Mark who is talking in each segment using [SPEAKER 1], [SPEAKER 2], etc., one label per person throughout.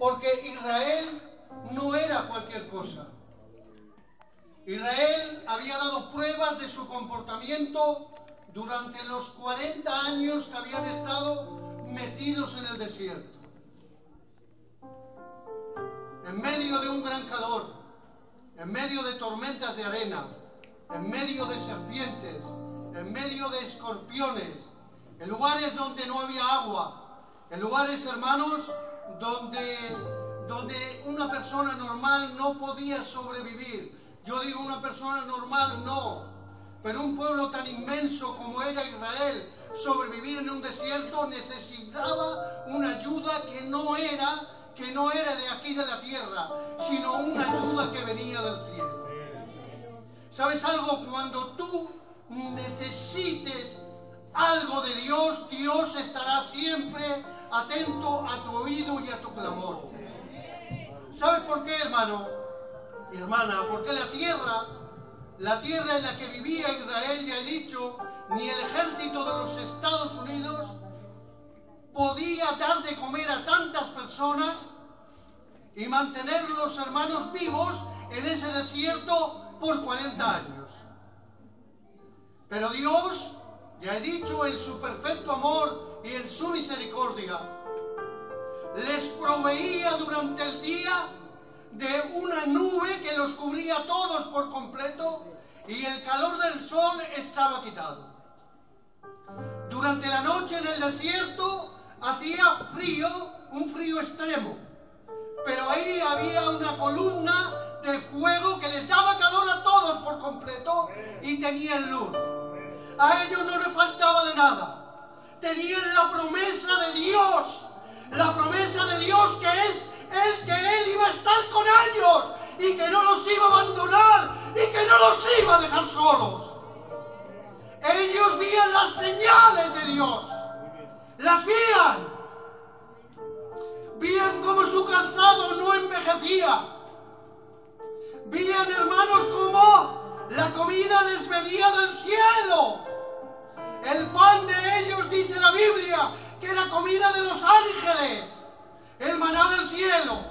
[SPEAKER 1] Porque Israel no era cualquier cosa. Israel había dado pruebas de su comportamiento durante los 40 años que habían estado metidos en el desierto. En medio de un gran calor, en medio de tormentas de arena, en medio de serpientes, en medio de escorpiones, en lugares donde no había agua, en lugares, hermanos, donde, donde una persona normal no podía sobrevivir. Yo digo una persona normal, no, pero un pueblo tan inmenso como era Israel, sobrevivir en un desierto necesitaba una ayuda que no era que no era de aquí de la tierra, sino una ayuda que venía del cielo. ¿Sabes algo? Cuando tú necesites algo de Dios, Dios estará siempre atento a tu oído y a tu clamor. ¿Sabes por qué, hermano hermana? Porque la tierra, la tierra en la que vivía Israel, ya he dicho, ni el ejército de los Estados Unidos podía dar de comer a tantas personas y mantener los hermanos vivos en ese desierto por 40 años. Pero Dios, ya he dicho, en su perfecto amor y en su misericordia, les proveía durante el día de una nube que los cubría todos por completo y el calor del sol estaba quitado. Durante la noche en el desierto hacía frío, un frío extremo, pero ahí había una columna de fuego que les daba calor a todos por completo y tenían luz. A ellos Tenían la promesa de Dios, la promesa de Dios que es el que Él iba a estar con ellos y que no los iba a abandonar y que no los iba a dejar solos. Ellos vían las señales de Dios, las vían, vían como su calzado no envejecía, vían hermanos como la comida les venía del cielo. El pan de ellos, dice la Biblia, que era comida de los ángeles, el maná del cielo.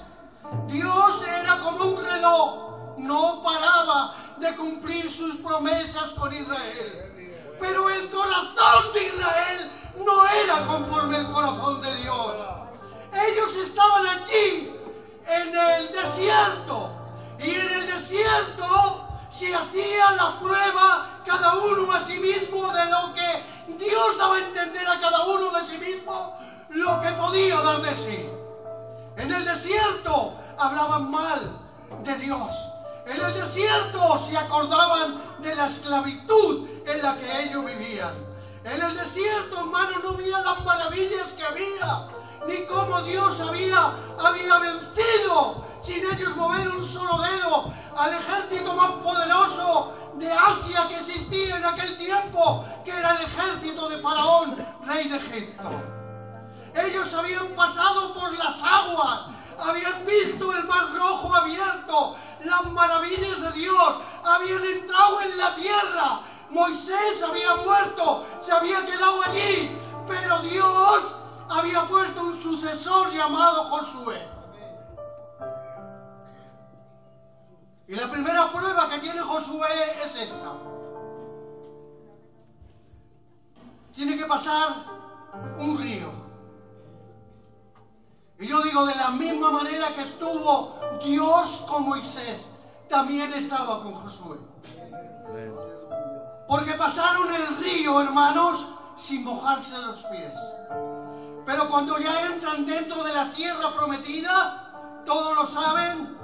[SPEAKER 1] Dios era como un reloj, no paraba de cumplir sus promesas con Israel. Pero el corazón de Israel no era conforme el corazón de Dios. Ellos estaban allí, en el desierto, y en el desierto se hacía la prueba cada uno a sí mismo de lo que Dios daba a entender a cada uno de sí mismo lo que podía dar de sí. En el desierto hablaban mal de Dios. En el desierto se acordaban de la esclavitud en la que ellos vivían. En el desierto, hermano, no veían las maravillas que había, ni cómo Dios había, había vencido sin ellos mover un solo dedo al ejército más poderoso de Asia que existía en aquel tiempo, que era el ejército de Faraón, rey de Egipto. Ellos habían pasado por las aguas, habían visto el mar rojo abierto, las maravillas de Dios, habían entrado en la tierra. Moisés había muerto, se había quedado allí, pero Dios había puesto un sucesor llamado Josué. Y la primera prueba que tiene Josué es esta. Tiene que pasar un río. Y yo digo, de la misma manera que estuvo Dios con Moisés, también estaba con Josué. Porque pasaron el río, hermanos, sin mojarse los pies. Pero cuando ya entran dentro de la tierra prometida, todos lo saben,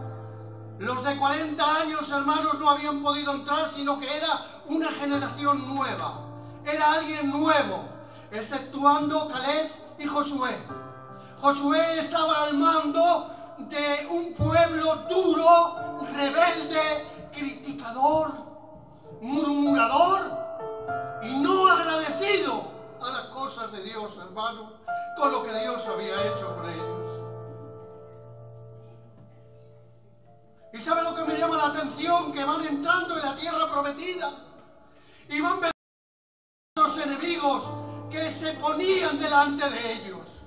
[SPEAKER 1] los de 40 años, hermanos, no habían podido entrar, sino que era una generación nueva. Era alguien nuevo, exceptuando Caleb y Josué. Josué estaba al mando de un pueblo duro, rebelde, criticador, murmurador y no agradecido a las cosas de Dios, hermano, con lo que Dios había hecho con ellos. La atención? Que van entrando en la tierra prometida y van venciendo los enemigos que se ponían delante de ellos.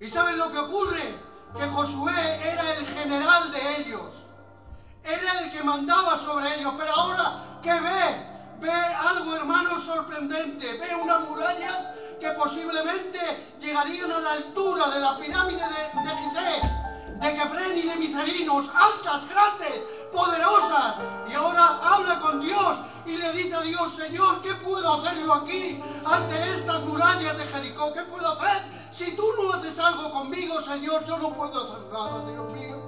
[SPEAKER 1] ¿Y saben lo que ocurre? Que Josué era el general de ellos. Era el que mandaba sobre ellos. Pero ahora, ¿qué ve? Ve algo, hermano, sorprendente. Ve unas murallas que posiblemente llegarían a la altura de la pirámide de, de Gizeh, de Kefren y de Micerinos, altas, grandes, poderosas. Y ahora habla con Dios y le dice a Dios, Señor, ¿qué puedo hacer yo aquí ante estas murallas de Jericó? ¿Qué puedo hacer? Si tú no haces algo conmigo, Señor, yo no puedo hacer nada, Dios mío.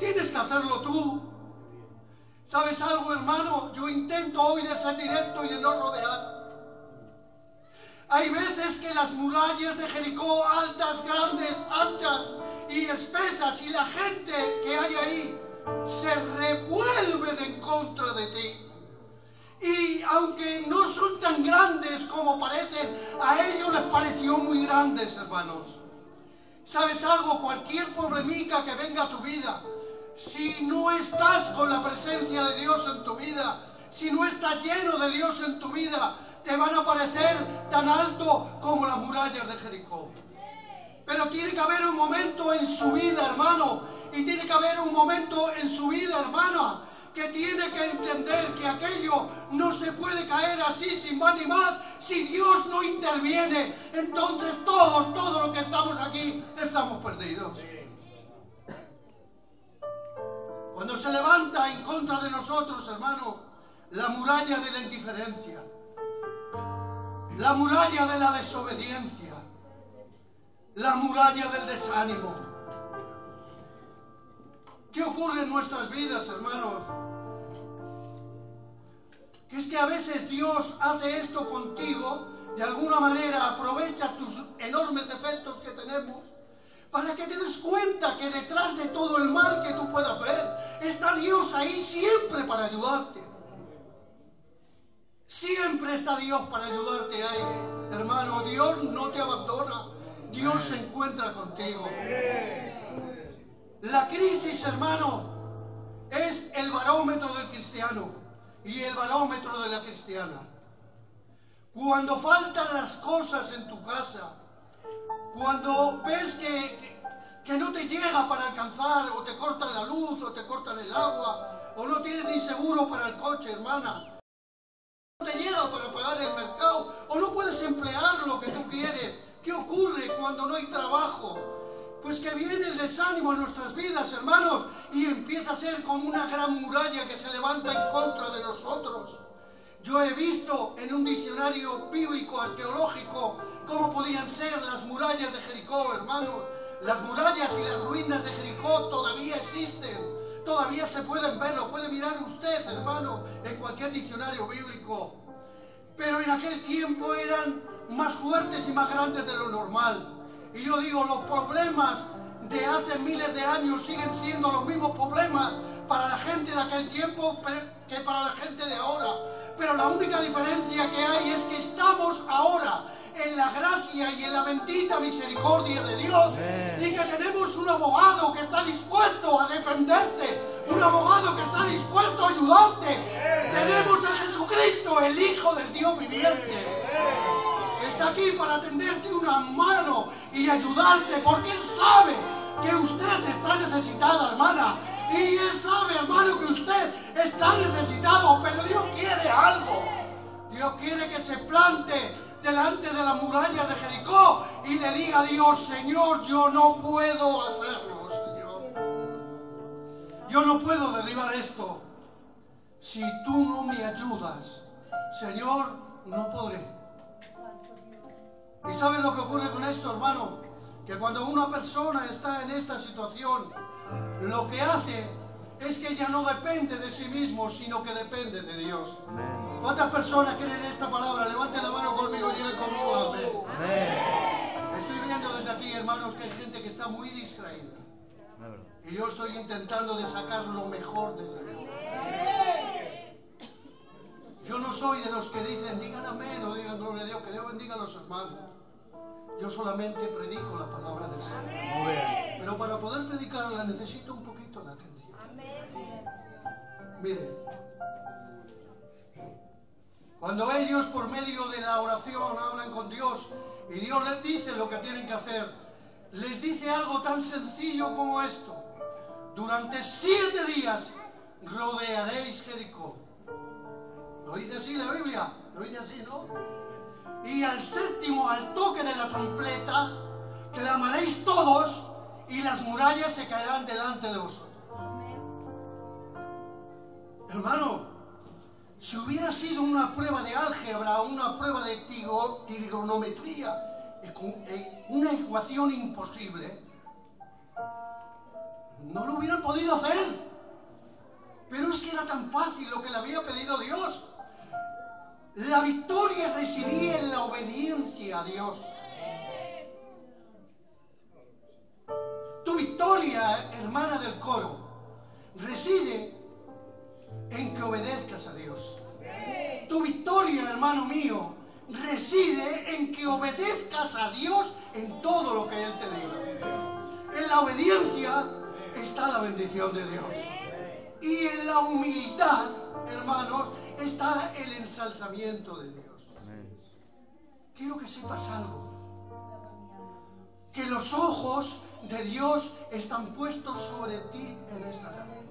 [SPEAKER 1] Tienes que hacerlo tú. ¿Sabes algo, hermano? Yo intento hoy de ser directo y de no rodear. Hay veces que las murallas de Jericó, altas, grandes, y espesas, y la gente que hay ahí, se revuelven en contra de ti. Y aunque no son tan grandes como parecen, a ellos les pareció muy grandes, hermanos. ¿Sabes algo? Cualquier problemica que venga a tu vida, si no estás con la presencia de Dios en tu vida, si no estás lleno de Dios en tu vida, te van a parecer tan alto como las murallas de Jericó. Pero tiene que haber un momento en su vida, hermano, y tiene que haber un momento en su vida, hermana, que tiene que entender que aquello no se puede caer así sin más ni más. Si Dios no interviene, entonces todos, todos los que estamos aquí, estamos perdidos. Cuando se levanta en contra de nosotros, hermano, la muralla de la indiferencia, la muralla de la desobediencia, la muralla del desánimo. ¿Qué ocurre en nuestras vidas, hermanos? Que es que a veces Dios hace esto contigo, de alguna manera aprovecha tus enormes defectos que tenemos, para que te des cuenta que detrás de todo el mal que tú puedas ver, está Dios ahí siempre para ayudarte. Siempre está Dios para ayudarte ahí. Hermano, Dios no te abandona. Dios se encuentra contigo. La crisis, hermano, es el barómetro del cristiano y el barómetro de la cristiana. Cuando faltan las cosas en tu casa, cuando ves que, que, no te llega para alcanzar, o te cortan la luz, o te cortan el agua, o no tienes ni seguro para el coche, hermana, no te llega para pagar el ocurre cuando no hay trabajo? Pues que viene el desánimo en nuestras vidas, hermanos, y empieza a ser como una gran muralla que se levanta en contra de nosotros. Yo he visto en un diccionario bíblico arqueológico cómo podían ser las murallas de Jericó, hermanos. Las murallas y las ruinas de Jericó todavía existen todavía se pueden ver, lo puede mirar usted, hermano, en cualquier diccionario bíblico. Pero en aquel tiempo eran más fuertes y más grandes de lo normal. Y yo digo, los problemas de hace miles de años siguen siendo los mismos problemas para la gente de aquel tiempo que para la gente de ahora. Pero la única diferencia que hay es que estamos ahora en la gracia y en la bendita misericordia de Dios y que tenemos un abogado que está dispuesto a defenderte, un abogado que está dispuesto a ayudarte. El Hijo del Dios viviente. Está aquí para tenderte una mano y ayudarte porque Él sabe que usted está necesitada, hermana. Y Él sabe, hermano, que usted está necesitado, pero Dios quiere algo. Dios quiere que se plante delante de la muralla de Jericó y le diga a Dios, Señor, yo no puedo hacerlo, Señor. Yo no puedo derribar esto. Si tú no me ayudas, Señor, no podré. ¿Y sabes lo que ocurre con esto, hermano? Que cuando una persona está en esta situación, lo que hace es que ya no depende de sí mismo, sino que depende de Dios. ¿Cuántas personas creen esta palabra? Levanten la mano conmigo, digan conmigo amén. Estoy viendo desde aquí, hermanos, que hay gente que está muy distraída. Y yo estoy intentando de sacar lo mejor de Dios. Yo no soy de los que dicen, digan amén o digan gloria a Dios, que Dios bendiga a los hermanos. Yo solamente predico la palabra del Señor. Pero para poder predicarla necesito un poquito de atención. Mire, cuando ellos por medio de la oración hablan con Dios y Dios les dice lo que tienen que hacer, les dice algo tan sencillo como esto. Durante siete días rodearéis Jericó. Lo dice así la Biblia, lo dice así, ¿no? Y al séptimo, al toque de la trompeta, clamaréis todos y las murallas se caerán delante de vosotros. Hermano, si hubiera sido una prueba de álgebra, una prueba de trigonometría, una ecuación imposible, no lo hubieran podido hacer. Pero es que era tan fácil lo que le había pedido Dios. La victoria residía en la obediencia a Dios. Tu victoria, hermana del coro, reside en que obedezcas a Dios. Tu victoria, hermano mío, reside en que obedezcas a Dios en todo lo que Él te diga. En la obediencia está la bendición de Dios. Y en la humildad, hermanos, está el ensalzamiento de Dios. Quiero que sepas algo. Que los ojos de Dios están puestos sobre ti en esta tarde.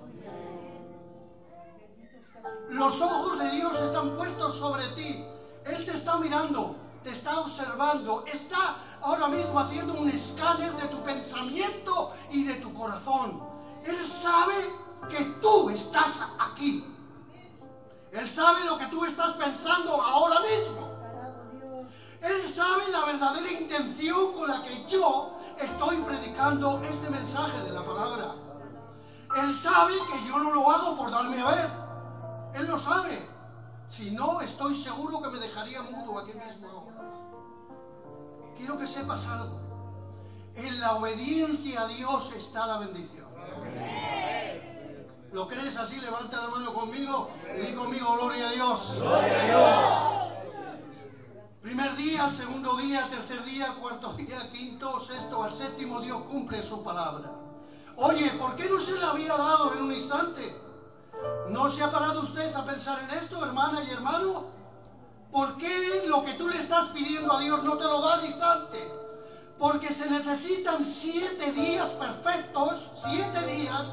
[SPEAKER 1] Los ojos de Dios están puestos sobre ti. Él te está mirando, te está observando, está ahora mismo haciendo un escáner de tu pensamiento y de tu corazón. Él sabe que tú estás aquí. Él sabe lo que tú estás pensando ahora mismo. Él sabe la verdadera intención con la que yo estoy predicando este mensaje de la palabra. Él sabe que yo no lo hago por darme a ver. Él lo sabe. Si no, estoy seguro que me dejaría mudo aquí mismo Quiero que sepas algo. En la obediencia a Dios está la bendición. ¿Lo crees así? Levanta la mano conmigo y di conmigo, gloria a Dios. Gloria a Dios. Primer día, segundo día, tercer día, cuarto día, quinto, sexto, al séptimo Dios cumple su palabra. Oye, ¿por qué no se le había dado en un instante? ¿No se ha parado usted a pensar en esto, hermana y hermano? ¿Por qué lo que tú le estás pidiendo a Dios no te lo da al instante? Porque se necesitan siete días perfectos, siete días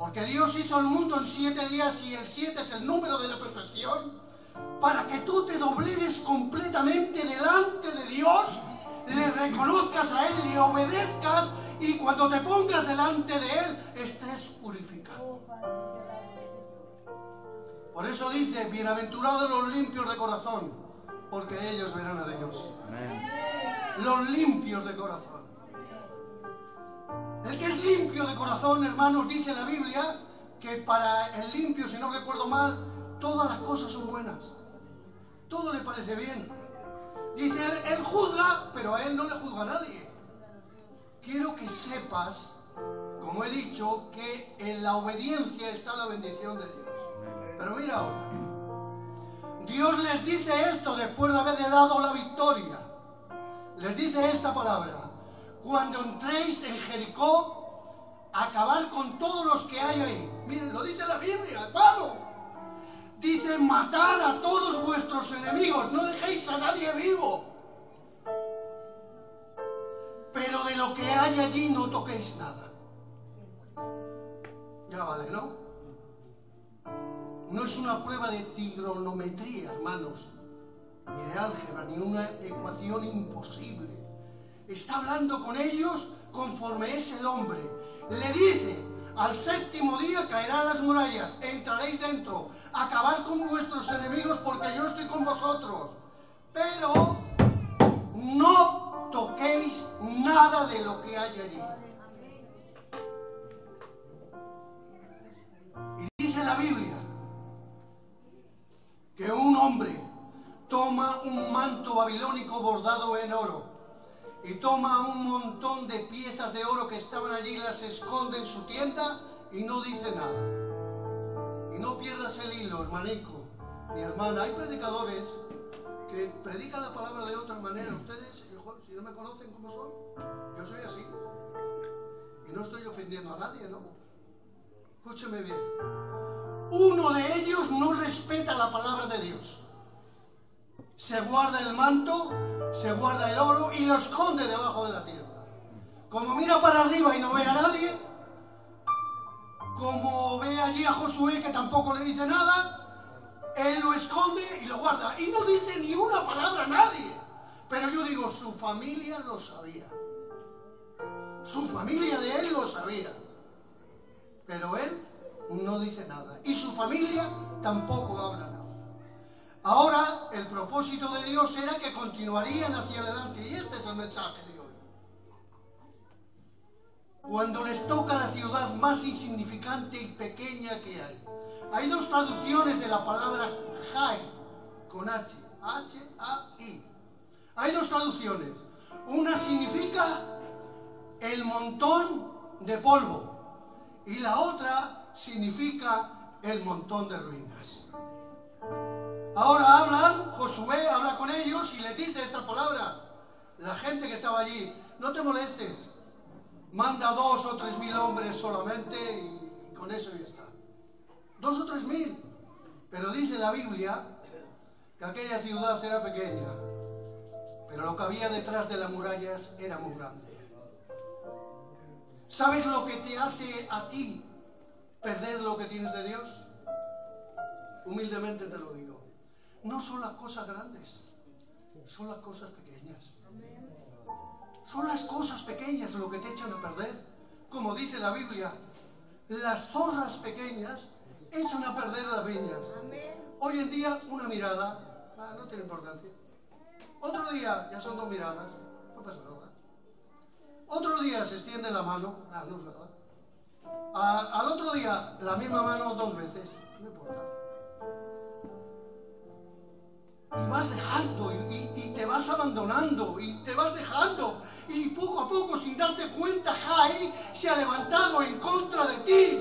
[SPEAKER 1] porque Dios hizo el mundo en siete días y el siete es el número de la perfección. Para que tú te doblegues completamente delante de Dios, le reconozcas a Él, le obedezcas y cuando te pongas delante de Él estés purificado. Por eso dice, bienaventurados los limpios de corazón, porque ellos verán a Dios. Los limpios de corazón. El que es limpio de corazón, hermanos, dice la Biblia que para el limpio, si no recuerdo mal, todas las cosas son buenas. Todo le parece bien. Dice él, juzga, pero a él no le juzga a nadie. Quiero que sepas, como he dicho, que en la obediencia está la bendición de Dios. Pero mira ahora, Dios les dice esto después de haberle dado la victoria. Les dice esta palabra cuando entréis en Jericó, acabar con todos los que hay ahí. Miren, lo dice la Biblia, hermano. Dice, matar a todos vuestros enemigos, no dejéis a nadie vivo. Pero de lo que hay allí no toquéis nada. Ya vale, ¿no? No es una prueba de trigonometría, hermanos, ni de álgebra, ni una ecuación imposible está hablando con ellos conforme es el hombre. Le dice, al séptimo día caerán las murallas, entraréis dentro, acabar con vuestros enemigos porque yo estoy con vosotros. Pero no toquéis nada de lo que hay allí. Y dice la Biblia que un hombre toma un manto babilónico bordado en oro y toma un montón de piezas de oro que estaban allí, las esconde en su tienda y no dice nada. Y no pierdas el hilo, hermanico, mi hermana. Hay predicadores que predican la palabra de otra manera. Ustedes, si no me conocen cómo son, yo soy así. Y no estoy ofendiendo a nadie, ¿no? Escúcheme bien. Uno de ellos no respeta la palabra de Dios se guarda el manto, se guarda el oro y lo esconde debajo de la tierra. como mira para arriba y no ve a nadie, como ve allí a Josué que tampoco le dice nada, él lo esconde y lo guarda. Y no dice ni una palabra a nadie. Pero yo digo, su familia lo sabía. Su familia de él lo sabía. Pero él no dice nada. Y su familia tampoco habla nada. Ahora el propósito de Dios era que continuarían hacia adelante. Y este es el mensaje de hoy. Cuando les toca la ciudad más insignificante y pequeña que hay. Hay dos traducciones de la palabra Jai con H. H-A-I. Hay dos traducciones. Una significa el montón de polvo y la otra significa el montón de ruinas. Ahora hablan, Josué habla con ellos y les dice estas palabras. La gente que estaba allí, no te molestes, manda dos o tres mil hombres solamente y con eso ya está. Dos o tres mil. Pero dice la Biblia que aquella ciudad era pequeña, pero lo que había detrás de las murallas era muy grande. ¿Sabes lo que te hace a ti perder lo que tienes de Dios? Humildemente te lo digo. No son las cosas grandes, son las cosas pequeñas. Son las cosas pequeñas lo que te echan a perder. Como dice la Biblia, las zorras pequeñas echan a perder las viñas. Hoy en día una mirada, ah, no tiene importancia. Otro día ya son dos miradas, no pasa nada. Otro día se extiende la mano, ah, no es verdad. al otro día la misma mano dos veces, no importa. Y vas dejando y, te vas abandonando y te vas dejando y poco a poco sin darte cuenta Jai se ha levantado en contra de ti.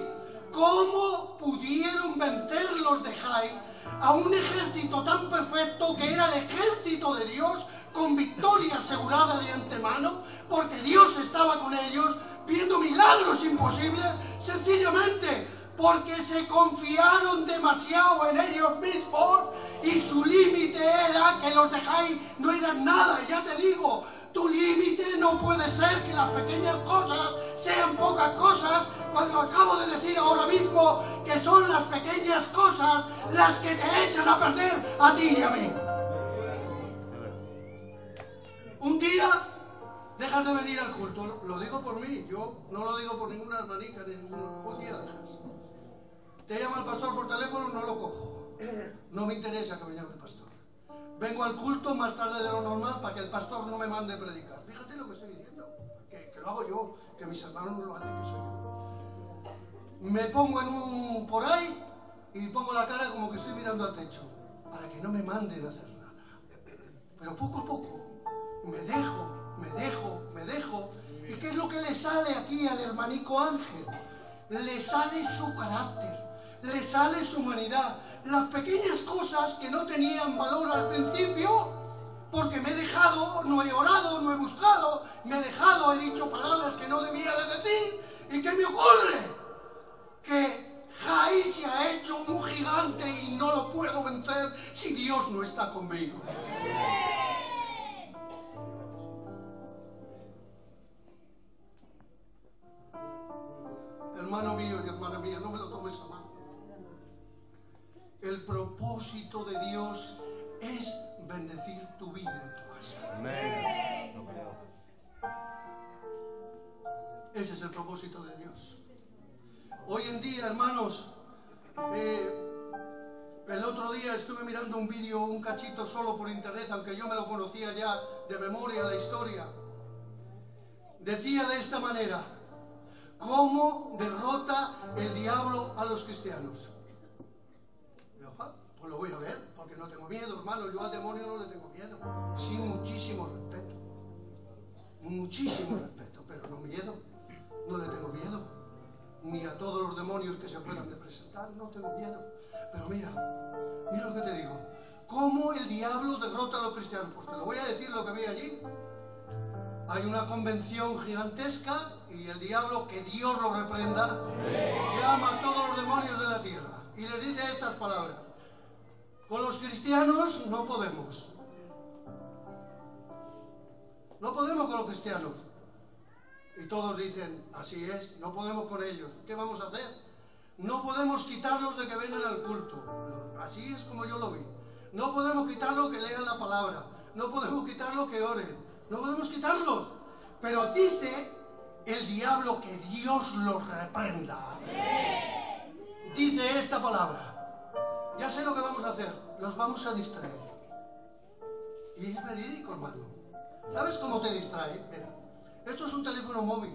[SPEAKER 1] ¿Cómo pudieron vencer los de Jai a un ejército tan perfecto que era el ejército de Dios con victoria asegurada de antemano, porque Dios estaba con ellos, viendo milagros imposibles, sencillamente porque se confiaron demasiado en ellos mismos y su límite era que los dejáis no eran nada, ya te digo, tu límite no puede ser que las pequeñas cosas sean pocas cosas, cuando acabo de decir ahora mismo que son las pequeñas cosas las que te echan a perder a ti y a mí. Un día dejas de venir al culto, lo digo por mí, yo no lo digo por ninguna hermanita, ni ningún, un día dejas. Te llama el pastor por teléfono, no lo cojo. No me interesa que me llame el pastor. Vengo al culto más tarde de lo normal para que el pastor no me mande a predicar. Fíjate lo que estoy diciendo, que, lo hago yo, que mis hermanos no lo hacen, que soy yo. Me pongo en un por ahí y pongo la cara como que estoy mirando al techo, para que no me manden a hacer nada. Pero poco a poco me dejo, me dejo, me dejo. ¿Y qué es lo que le sale aquí al hermanico Ángel? Le sale su carácter, le sale su humanidad. Las pequeñas cosas que no tenían valor al principio, porque me he dejado, no he orado, no he buscado, me he dejado, he dicho palabras que no debía de decir. ¿Y qué me ocurre? Que Jai se ha hecho un gigante y no lo puedo vencer si Dios no está conmigo. Propósito de Dios. Hoy en día, hermanos, eh, el otro día estuve mirando un vídeo, un cachito solo por internet, aunque yo me lo conocía ya de memoria la historia. Decía de esta manera, ¿Cómo derrota el diablo a los cristianos? pues lo voy a ver, porque no tengo miedo, hermano. Yo al demonio no le tengo miedo. Sí, muchísimo respeto. Muchísimo respeto, pero no miedo. No le tengo miedo. Ni a todos los demonios que se puedan representar, no tengo miedo. Pero mira, mira lo que te digo. ¿Cómo el diablo derrota a los cristianos? Pues te lo voy a decir lo que vi allí. Hay una convención gigantesca y el diablo, que Dios lo reprenda, llama a todos los demonios de la tierra y les dice estas palabras. Con los cristianos no podemos. No podemos con los cristianos. Y todos dicen, así es, no podemos con ellos. ¿Qué vamos a hacer? No podemos quitarlos de que vengan al culto. Así es como yo lo vi. No podemos quitarlos que lean la palabra. No podemos quitarlos que oren. No podemos quitarlos. Pero dice el diablo que Dios los reprenda. Dice esta palabra. Ya sé lo que vamos a hacer. Los vamos a distraer. Y es verídico, hermano. ¿Sabes cómo te distrae? Mira, esto es un teléfono móvil.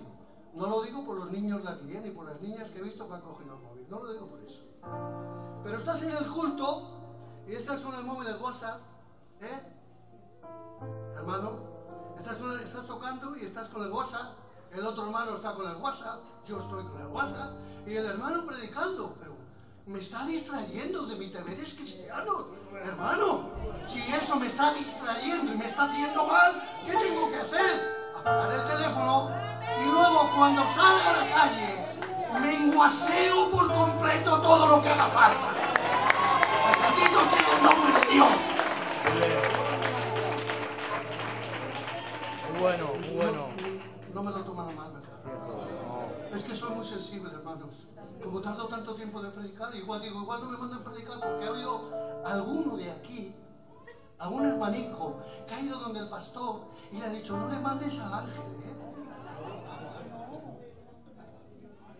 [SPEAKER 1] No lo digo por los niños de aquí, ¿eh? ni por las niñas que he visto que han cogido el móvil. No lo digo por eso. Pero estás en el culto y estás con el móvil de WhatsApp, ¿eh? Hermano, estás, estás tocando y estás con el WhatsApp. El otro hermano está con el WhatsApp. Yo estoy con el WhatsApp. Y el hermano predicando. Pero me está distrayendo de mis deberes cristianos. Hermano, si eso me está distrayendo y me está haciendo mal, ¿qué tengo que hacer? Apagar el teléfono y luego cuando salga a la calle, menguaseo por completo todo lo que haga falta. Bendito sea el nombre de Dios.
[SPEAKER 2] Muy bueno, muy bueno.
[SPEAKER 1] No, no me lo toman a mal, ¿verdad? Es que soy muy sensible, hermanos. Como tardo tanto tiempo de predicar, igual digo, igual no me mandan predicar porque ha habido alguno de aquí, algún hermanico, que ha ido donde el pastor y le ha dicho, no le mandes al ángel, ¿eh?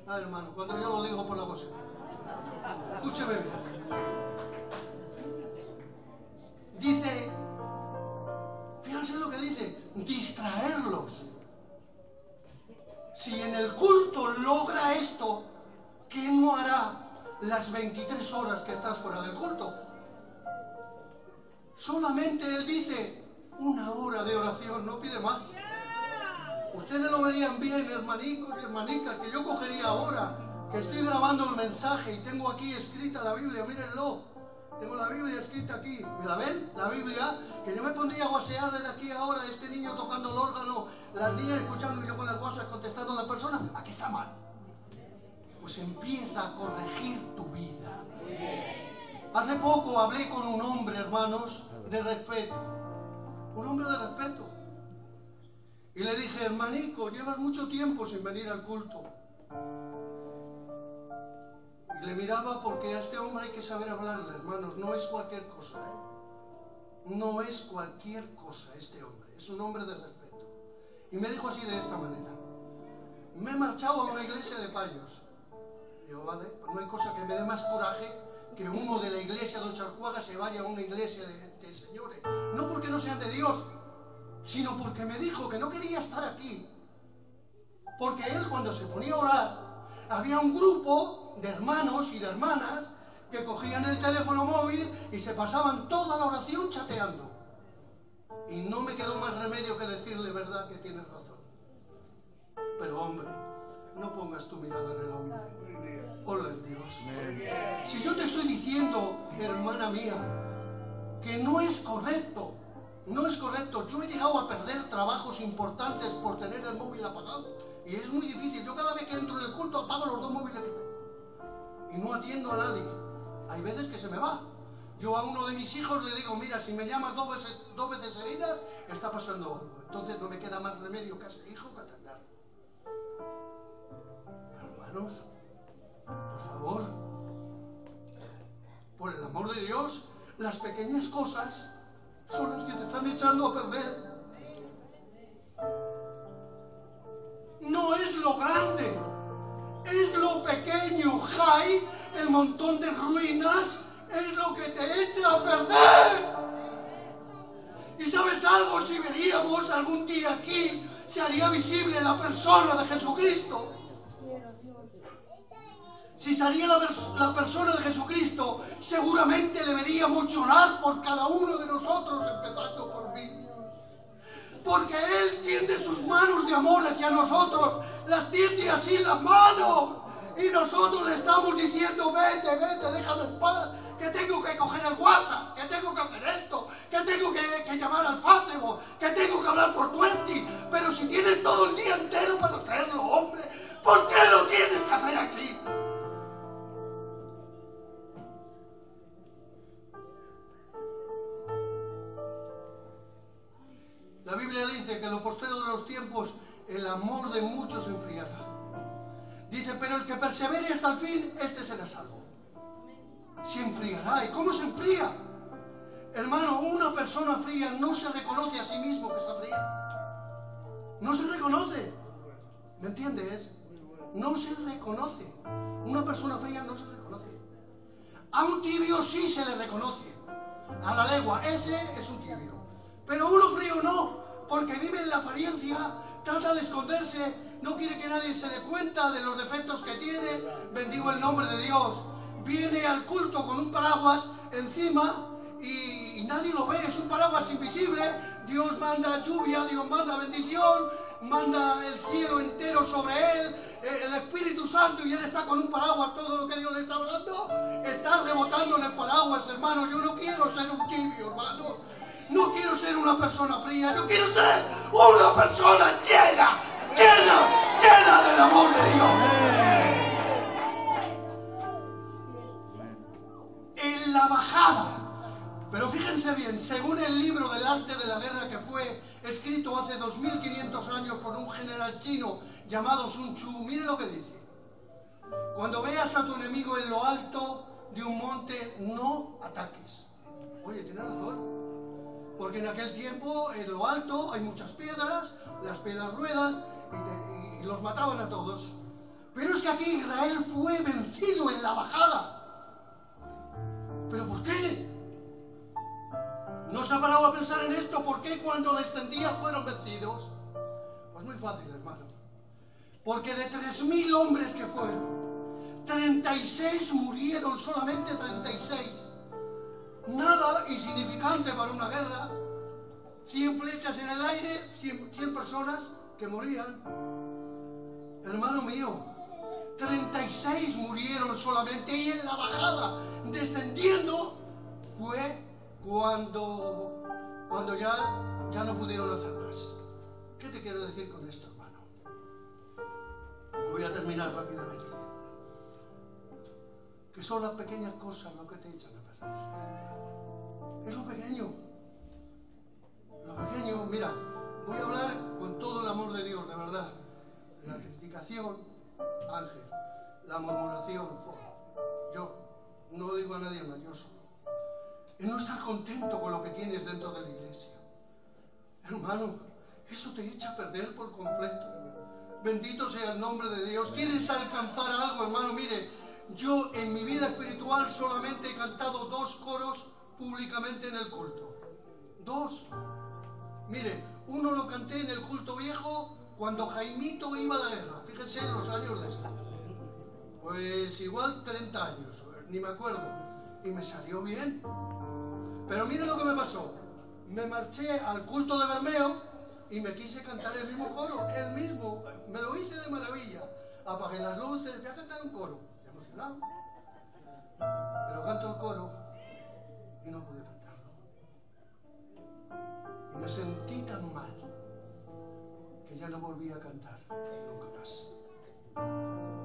[SPEAKER 1] Ah, hermano, cuando yo lo digo por la voz. Escúcheme. Dice, fíjense lo que dice, distraerlos. Si en el culto logra esto, ¿qué no hará las 23 horas que estás fuera del culto? Solamente él dice una hora de oración, no pide más. Ustedes lo verían bien, hermanicos y hermanicas, que yo cogería ahora, que estoy grabando el mensaje y tengo aquí escrita la Biblia, mírenlo. Tengo la Biblia escrita aquí. ¿Me la ven? La Biblia. Que yo me pondría a guasear desde aquí ahora, este niño tocando el órgano, las niñas escuchando y yo con el WhatsApp contestando a la persona. Aquí está mal. Pues empieza a corregir tu vida. Hace poco hablé con un hombre, hermanos, de respeto. Un hombre de respeto. Y le dije, hermanico, llevas mucho tiempo sin venir al culto. Y le miraba porque a este hombre hay que saber hablarle, hermanos. No es cualquier cosa, ¿eh? No es cualquier cosa este hombre. Es un hombre de respeto. Y me dijo así de esta manera. Me he marchado a una iglesia de payos. Digo, vale, pues no hay cosa que me dé más coraje que uno de la iglesia de Ocharcuaga se vaya a una iglesia de, señores. No porque no sean de Dios, sino porque me dijo que no quería estar aquí. Porque él cuando se ponía a orar, había un grupo de hermanos y de hermanas que cogían el teléfono móvil y se pasaban toda la oración chateando. Y no me quedó más remedio que decirle verdad que tienes razón. Pero hombre, no pongas tu mirada en el hombre. Hola en Dios. Si yo te estoy diciendo, hermana mía, que no es correcto no es correcto. Yo he llegado a perder trabajos importantes por tener el móvil apagado. Y es muy difícil. Yo cada vez que entro en el culto apago los dos móviles que tengo. Y no atiendo a nadie. Hay veces que se me va. Yo a uno de mis hijos le digo, mira, si me llamas dos veces, dos veces seguidas, está pasando algo. Entonces no me queda más remedio que a ese hijo que atender. Hermanos, por favor, por el amor de Dios, las pequeñas cosas son las que te están echando a perder. No es lo grande, es lo pequeño, Jai, el montón de ruinas, es lo que te echa a perder. Y sabes algo, si veríamos algún día aquí, se haría visible la persona de Jesucristo. Si salía la, la, persona de Jesucristo, seguramente deberíamos llorar por cada uno de nosotros, empezando por mí. Porque Él tiende sus manos de amor hacia nosotros, las tiende así las manos. Y nosotros le estamos diciendo, vete, vete, déjame en paz, que tengo que coger el WhatsApp, que tengo que hacer esto, que tengo que, que llamar al Facebook, que tengo que hablar por Twenty. Pero si tienes todo el día entero para hacerlo, hombre, ¿por qué lo tienes que hacer aquí? Biblia dice que en lo postero de los tiempos el amor de muchos enfriará. Dice, pero el que persevere hasta el fin, este será salvo. Se enfriará. ¿Y cómo se enfría? Hermano, una persona fría no se reconoce a sí mismo que está fría. No se reconoce. ¿Me entiendes? No se reconoce. Una persona fría no se reconoce. A un tibio sí se le reconoce. A la legua, ese es un tibio. Pero uno frío no, porque vive en la apariencia, trata de esconderse, no quiere que nadie se dé cuenta de los defectos que tiene. Bendigo el nombre de Dios. Viene al culto con un paraguas encima y, nadie lo ve, es un paraguas invisible. Dios manda lluvia, Dios manda bendición, manda el cielo entero sobre él, eh, el Espíritu Santo y él está con un paraguas, todo lo que Dios le está hablando, está rebotando en el paraguas, hermano no quiero ser un tibio, hermano. No quiero ser una persona fría, yo quiero ser una persona llena, llena, llena del amor de Dios. En la bajada. Pero fíjense bien, según el libro del arte de la guerra que fue escrito hace 2500 años por un general chino llamado Sun Tzu, mire lo que dice. Cuando veas a tu enemigo en lo alto de un monte, no ataques. Oye, tiene razón. Porque en aquel tiempo, en lo alto, hay muchas piedras, las piedras ruedan y, los mataban a todos. Pero es que aquí Israel fue vencido en la bajada. ¿Pero por qué? ¿No se ha parado a pensar en esto? ¿Por qué cuando descendían fueron vencidos? Pues muy fácil, hermano. Porque de 3.000 hombres que fueron, 36 murieron, solamente 36 nada insignificante para una guerra. 100 flechas en el aire, 100, 100 personas que morían. Hermano mío, 36 murieron solamente y en la bajada, descendiendo, fue cuando, cuando ya, ya no pudieron hacer más. ¿Qué te quiero decir con esto, hermano? Voy a terminar rápidamente. Que son las pequeñas cosas lo que te echan a. Es lo pequeño. Lo pequeño, mira, voy a hablar con todo el amor de Dios, de verdad. La criticación, Ángel, la murmuración, yo, no digo a nadie más, yo solo. El no estar contento con lo que tienes dentro de la iglesia. Hermano, eso te echa a perder por completo. Bendito sea el nombre de Dios. ¿Quieres alcanzar algo, hermano? Mire, yo en mi vida espiritual solamente he cantado dos coros públicamente en el culto. Dos. Mire, uno lo canté en el culto viejo cuando Jaimito iba a la guerra. Fíjense los años de esto. Pues igual 30 años, ni me acuerdo. Y me salió bien. Pero mire lo que me pasó. Me marché al culto de Bermeo y me quise cantar el mismo coro, el mismo. Me lo hice de maravilla. Apagué las luces, voy a cantar un coro. Pero canto el coro y no pude cantarlo. Y me sentí tan mal que ya no volví a cantar nunca más.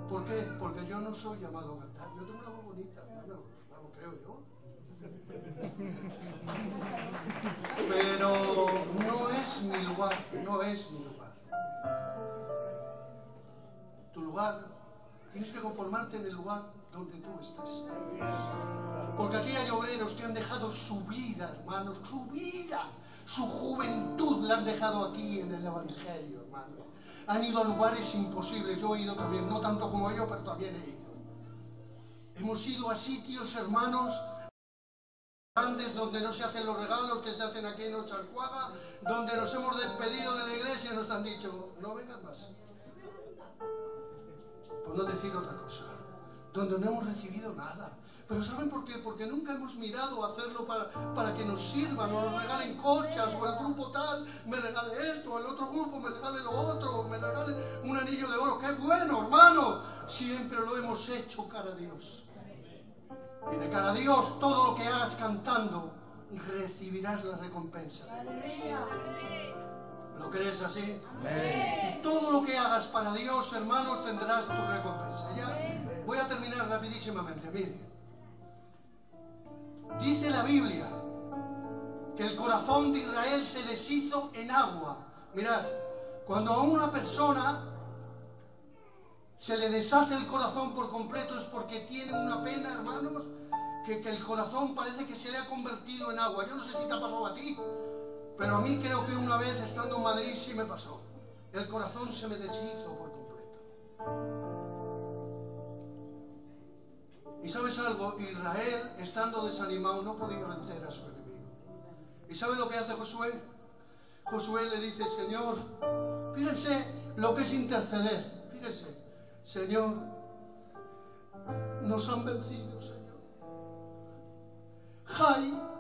[SPEAKER 1] ¿Por qué? Porque yo no soy llamado a cantar. Yo tengo una voz bonita, vamos, creo yo. Pero no es mi lugar, no es mi lugar. Tienes que conformarte en el lugar donde tú estás. Porque aquí hay obreros que han dejado su vida, hermanos, su vida, su juventud la han dejado aquí en el Evangelio, hermanos. Han ido a lugares imposibles, yo he ido también, no tanto como ellos, pero también he ido. Hemos ido a sitios, hermanos, grandes donde no se hacen los regalos que se hacen aquí en Ochalcuaga, donde nos hemos despedido de la iglesia y nos han dicho, no vengas más. Por no decir otra cosa, donde no hemos recibido nada. Pero ¿saben por qué? Porque nunca hemos mirado a hacerlo para, para que nos sirvan o nos regalen cochas o el grupo tal me regale esto, o el otro grupo me regale lo otro, o me regale un anillo de oro. ¡Qué bueno, hermano! Siempre lo hemos hecho cara a Dios. Y de cara a Dios, todo lo que hagas cantando, recibirás la recompensa. ¿Lo crees así? Y todo lo que hagas para Dios, hermanos, tendrás tu recompensa. Ya voy a terminar rapidísimamente. Mire, dice la Biblia que el corazón de Israel se deshizo en agua. Mirad, cuando a una persona se le deshace el corazón por completo es porque tiene una pena, hermanos, que, que el corazón parece que se le ha convertido en agua. Yo no sé si te ha pasado a ti, pero a mí creo que una vez estando en Madrid sí me pasó. El corazón se me deshizo por completo. Y sabes algo, Israel, estando desanimado, no podía vencer a su enemigo. ¿Y sabe lo que hace Josué? Josué le dice, Señor, fíjense lo que es interceder. Fíjense, Señor, nos han vencido, Señor. Jai